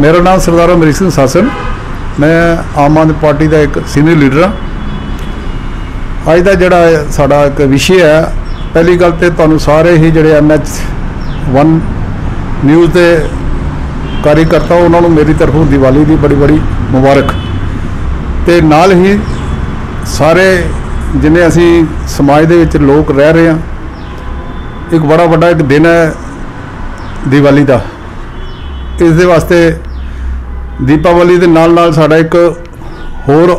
ਮੇਰਾ ਨਾਮ ਸਰਦਾਰ ਅਮਰੀਕ ਸਿੰਘ ਸਾਸਨ। ਮੈਂ ਆਮ ਆਦਮੀ ਪਾਰਟੀ ਦਾ ਇੱਕ ਸੀਨੀਅਰ ਲੀਡਰ ਹਾਂ। ਅੱਜ ਦਾ ਜਿਹੜਾ ਸਾਡਾ ਇੱਕ ਵਿਸ਼ੇ ਹੈ, ਪਹਿਲੀ ਗੱਲ ਤੇ ਤੁਹਾਨੂੰ ਸਾਰੇ ਹੀ ਜਿਹੜੇ ਐਮਐਚ 1 ਨਿਊਜ਼ ਦੇ ਕਾਰਜਕਰਤਾ, ਉਹਨਾਂ ਨੂੰ ਮੇਰੀ ਤਰਫੋਂ ਦੀਵਾਲੀ ਦੀ ਬੜੀ ਬੜੀ ਮੁਬਾਰਕ। ਤੇ ਨਾਲ ਹੀ ਸਾਰੇ ਜਿੰਨੇ ਅਸੀਂ ਸਮਾਜ ਦੇ ਵਿੱਚ ਲੋਕ ਰਹਿ ਰਹੇ ਹਾਂ, ਇੱਕ ਬੜਾ ਵੱਡਾ ਇੱਕ ਦਿਨ ਹੈ ਦੀਵਾਲੀ ਦਾ। ਇਸ ਦੇ ਵਾਸਤੇ ਦੀਪਾਵਲੀ ਦੇ ਨਾਲ ਨਾਲ ਸਾਡਾ ਇੱਕ ਹੋਰ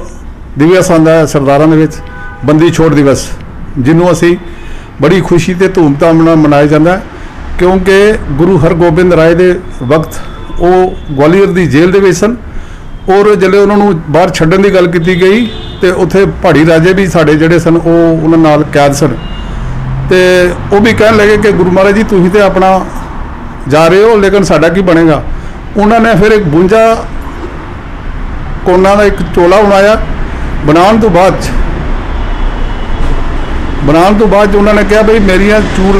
ਦਿਵਸ ਆਉਂਦਾ ਹੈ ਸਰਦਾਰਾਂ ਦੇ ਵਿੱਚ, ਬੰਦੀ ਛੋੜ ਦਿਵਸ, ਜਿਹਨੂੰ ਅਸੀਂ ਬੜੀ ਖੁਸ਼ੀ ਤੇ ਧੂਮਧਾਮ ਨਾਲ ਮਨਾਇਆ ਜਾਂਦਾ ਕਿਉਂਕਿ ਗੁਰੂ ਹਰਗੋਬਿੰਦ ਰਾਏ ਦੇ ਵਕਤ ਉਹ ਗਵਾਲੀਅਰ ਦੀ ਜੇਲ੍ਹ ਦੇ ਵਿੱਚ ਸਨ ਔਰ ਜਦੋਂ ਉਹਨਾਂ ਨੂੰ ਬਾਹਰ ਛੱਡਣ ਦੀ ਗੱਲ ਕੀਤੀ ਗਈ ਤੇ ਉੱਥੇ ਪਹਾੜੀ ਰਾਜੇ ਵੀ ਸਾਡੇ ਜਿਹੜੇ ਸਨ ਉਹ ਉਹਨਾਂ ਨਾਲ ਕੈਦ ਸਨ। ਤੇ ਉਹ ਵੀ ਕਹਿਣ ਲੱਗੇ ਕਿ ਗੁਰੂ ਮਹਾਰਾਜ ਜੀ, ਤੁਸੀਂ ਤੇ ਆਪਣਾ ਜਾ ਰਹੇ ਹੋ, ਲੇਕਿਨ ਸਾਡਾ ਕੀ ਬਣੇਗਾ? ਉਹਨਾਂ ਨੇ ਫਿਰ ਇੱਕ 52 ਕੋਨਾ ਦਾ ਇੱਕ ਚੋਲਾ ਬਣਾਇਆ। ਬਣਾਉਣ ਤੋਂ ਬਾਅਦ 'ਚ, ਬਣਾਉਣ ਤੋਂ ਬਾਅਦ 'ਚ ਉਹਨਾਂ ਨੇ ਕਿਹਾ ਬਈ ਮੇਰੀਆਂ ਚੂਲ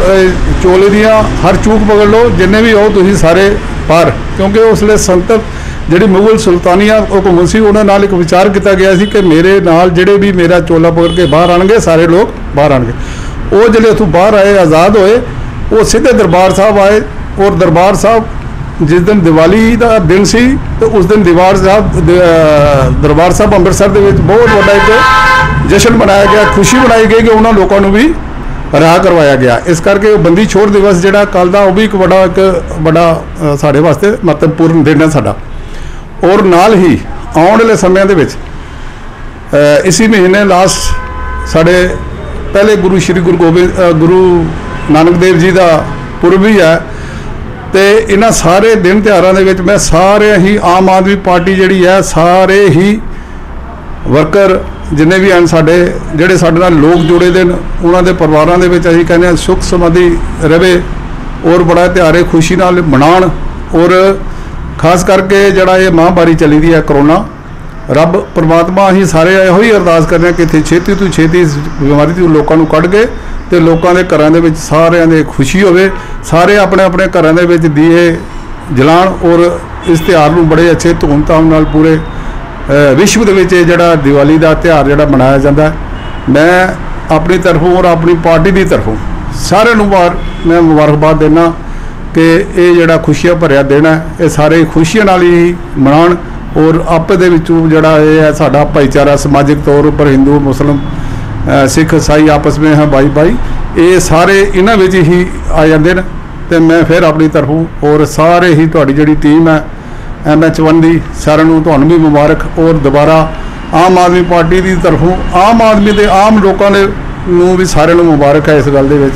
ਚੋਲੇ ਦੀਆਂ ਹਰ ਚੂਕ ਪਕੜ ਲਓ, ਜਿੰਨੇ ਵੀ ਹੋ ਤੁਸੀਂ ਸਾਰੇ ਪਾਰ। ਕਿਉਂਕਿ ਉਸ ਵੇਲੇ ਸੰਤਕ ਜਿਹੜੀ ਮੁਗਲ ਸੁਲਤਾਨੀਆ ਹੁਕਮ ਸੀ, ਉਹਨਾਂ ਨਾਲ ਇੱਕ ਵਿਚਾਰ ਕੀਤਾ ਗਿਆ ਸੀ ਕਿ ਮੇਰੇ ਨਾਲ ਜਿਹੜੇ ਵੀ ਮੇਰਾ ਚੋਲਾ ਪਕੜ ਕੇ ਬਾਹਰ ਆਣਗੇ ਸਾਰੇ ਲੋਕ ਬਾਹਰ ਆਣਗੇ ਉਹ ਜਿਹੜੇ ਉੱਥੋਂ ਬਾਹਰ ਆਏ, ਆਜ਼ਾਦ ਹੋਏ, ਉਹ ਸਿੱਧੇ ਦਰਬਾਰ ਸਾਹਿਬ ਆਏ ਔਰ ਦਰਬਾਰ ਸਾਹਿਬ ਜਿਸ ਦਿਨ ਦੀਵਾਲੀ ਦਾ ਦਿਨ ਸੀ ਤੇ ਉਸ ਦਿਨ ਦੀਵਾਰ ਸਾਹਿਬ ਦਰਬਾਰ ਸਾਹਿਬ ਅੰਮ੍ਰਿਤਸਰ ਦੇ ਵਿੱਚ ਬਹੁਤ ਵੱਡਾ ਇੱਕ ਜਸ਼ਨ ਮਨਾਇਆ ਗਿਆ ਖੁਸ਼ੀ ਮਨਾਈ ਗਈ ਕਿ ਉਹਨਾਂ ਲੋਕਾਂ ਨੂੰ ਵੀ ਰਿਹਾ ਕਰਵਾਇਆ ਗਿਆ। ਇਸ ਕਰਕੇ ਉਹ ਬੰਦੀ ਛੋੜ ਦਿਵਸ ਜਿਹੜਾ ਕੱਲ ਦਾ ਉਹ ਵੀ ਇੱਕ ਵੱਡਾ ਇੱਕ ਵੱਡਾ ਸਾਡੇ ਵਾਸਤੇ ਮਹੱਤਵਪੂਰਨ ਦਿਨ ਹੈ ਸਾਡਾ। ਔਰ ਨਾਲ ਹੀ ਆਉਣ ਵਾਲੇ ਸਮਿਆਂ ਦੇ ਵਿੱਚ ਅਹ, ਮਹੀਨੇ ਲਾਸਟ ਸਾਡੇ ਪਹਿਲੇ ਗੁਰੂ ਸ੍ਰੀ ਗੁਰੂ ਗੋਬਿੰਦ ਗੁਰੂ ਨਾਨਕ ਦੇਵ ਜੀ ਦਾ ਪੁਰਬ ਵੀ ਹੈ। ਤੇ ਇਹਨਾਂ ਸਾਰੇ ਦਿਨ ਤਿਉਹਾਰਾਂ ਦੇ ਵਿੱਚ ਮੈਂ ਸਾਰੇ ਹੀ ਆਮ ਆਦਮੀ ਪਾਰਟੀ ਜਿਹੜੀ ਹੈ, ਸਾਰੇ ਹੀ ਵਰਕਰ ਜਿੰਨੇ ਵੀ ਹਨ ਸਾਡੇ, ਜਿਹੜੇ ਸਾਡੇ ਨਾਲ ਲੋਕ ਜੁੜੇ ਦੇ ਨੇ, ਉਹਨਾਂ ਦੇ ਪਰਿਵਾਰਾਂ ਦੇ ਵਿੱਚ ਅਸੀਂ ਕਹਿੰਦੇ ਹਾਂ ਸੁਖ ਸਮਾਧੀ ਰਵੇ ਔਰ ਬੜਾ ਤਿਉਹਾਰੇ ਖੁਸ਼ੀ ਨਾਲ ਮਨਾਉਣ ਔਰ ਖਾਸ ਕਰਕੇ ਜਿਹੜਾ ਇਹ ਮਹਾਮਾਰੀ ਚੱਲੀ ਦੀ ਹੈ ਕਰੋਨਾ, ਰੱਬ ਪਰਮਾਤਮਾ ਅਸੀਂ ਸਾਰੇ ਇਹੋ ਹੀ ਅਰਦਾਸ ਕਰਦੇ ਹਾਂ ਕਿ ਇੱਥੇ ਛੇਤੀ ਤੋਂ ਛੇਤੀ ਇਸ ਬਿਮਾਰੀ ਤੋਂ ਲੋਕਾਂ ਨੂੰ ਕੱਢ ਕੇ ਤੇ ਲੋਕਾਂ ਦੇ ਘਰਾਂ ਦੇ ਵਿੱਚ ਸਾਰਿਆਂ ਦੇ ਖੁਸ਼ੀ ਹੋਵੇ, ਸਾਰੇ ਆਪਣੇ ਆਪਣੇ ਘਰਾਂ ਦੇ ਵਿੱਚ ਦੀਏ ਜਲਾਣ ਔਰ ਇਸ ਤਿਉਹਾਰ ਨੂੰ ਬੜੇ ਅੱਛੇ ਧੂਮਧਾਮ ਨਾਲ ਪੂਰੇ ਵਿਸ਼ਵ ਦੇ ਵਿੱਚ ਇਹ ਜਿਹੜਾ ਦੀਵਾਲੀ ਦਾ ਤਿਉਹਾਰ ਜਿਹੜਾ ਮਨਾਇਆ ਜਾਂਦਾ ਮੈਂ ਆਪਣੀ ਤਰਫੋਂ ਔਰ ਆਪਣੀ ਪਾਰਟੀ ਦੀ ਤਰਫੋਂ ਸਾਰਿਆਂ ਨੂੰ ਵਾਰ, ਮੈਂ ਮੁਬਾਰਕਬਾਦ ਦੇਣਾ ਕਿ ਇਹ ਜਿਹੜਾ ਖੁਸ਼ੀਆਂ ਭਰਿਆ ਦਿਨ ਹੈ, ਇਹ ਸਾਰੇ ਖੁਸ਼ੀਆਂ ਨਾਲ ਹੀ ਮਨਾਉਣ ਔਰ ਆਪਸ ਦੇ ਵਿੱਚੋਂ ਜਿਹੜਾ ਇਹ ਹੈ ਸਾਡਾ ਭਾਈਚਾਰਾ ਸਮਾਜਿਕ ਤੌਰ ਉੱਪਰ ਹਿੰਦੂ, ਮੁਸਲਮ ਸਿੱਖ ਈਸਾਈ ਆਪਸ ਵਿੱਚ ਹੈ ਬਾਈ ਭਾਈ ਇਹ ਸਾਰੇ ਇਹਨਾਂ ਵਿੱਚ ਹੀ ਆ ਜਾਂਦੇ ਨੇ ਤੇ ਮੈਂ ਫਿਰ ਆਪਣੀ ਤਰਫੋਂ ਔਰ ਸਾਰੇ ਹੀ ਤੁਹਾਡੀ ਜਿਹੜੀ ਟੀਮ ਹੈ ਐਮਐਚ1 ਦੀ, ਸਾਰਿਆਂ ਨੂੰ ਤੁਹਾਨੂੰ ਵੀ ਮੁਬਾਰਕ ਔਰ ਦੁਬਾਰਾ ਆਮ ਆਦਮੀ ਪਾਰਟੀ ਦੀ ਤਰਫੋਂ ਆਮ ਆਦਮੀ ਦੇ ਆਮ ਲੋਕਾਂ ਦੇ ਨੂੰ ਵੀ ਸਾਰਿਆਂ ਨੂੰ ਮੁਬਾਰਕ ਹੈ ਇਸ ਗੱਲ ਦੇ ਵਿੱਚ।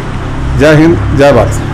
ਜੈ ਹਿੰਦ, ਜੈ ਭਾਰਤ।